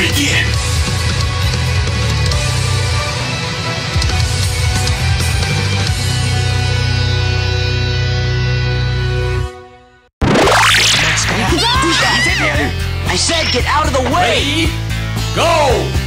begin! I said get out of the way! Ready? Go!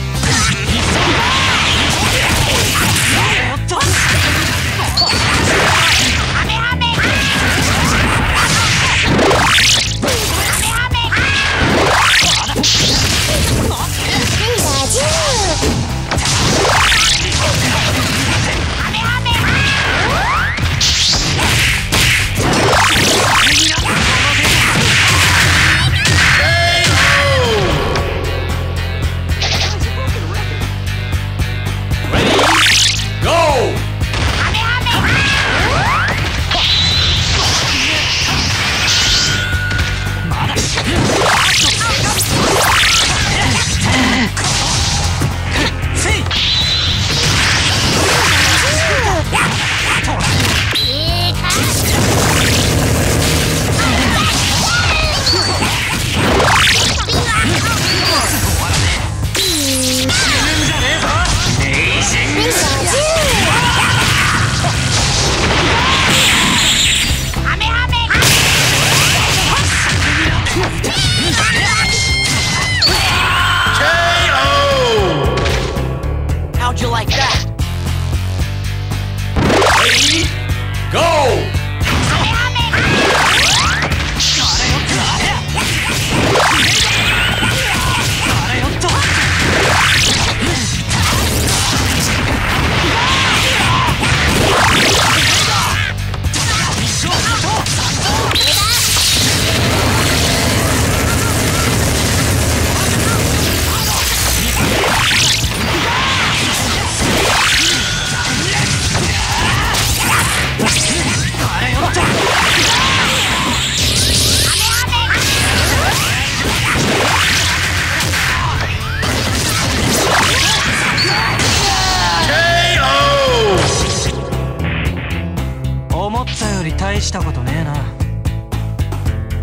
大したことねえな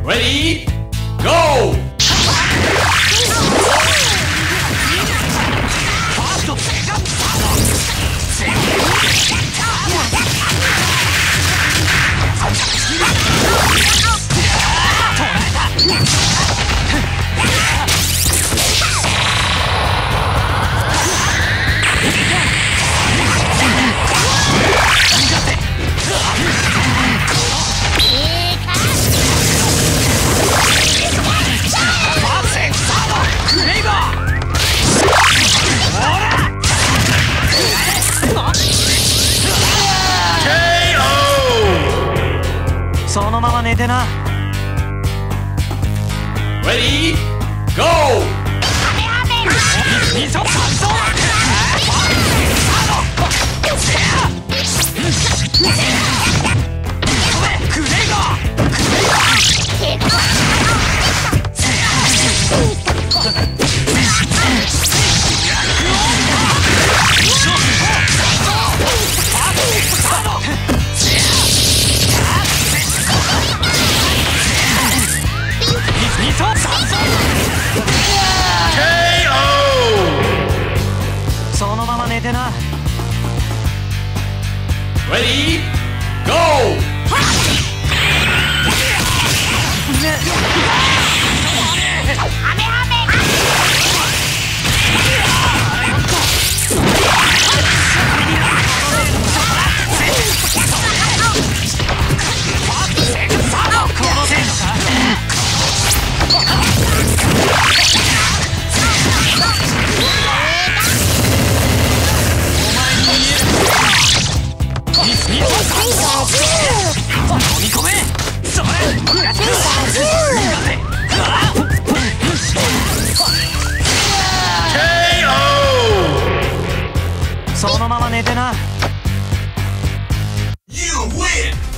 Ready? Go! Ready? Go! そのまま寝てな Ready? Go! そのまま寝てな。You win!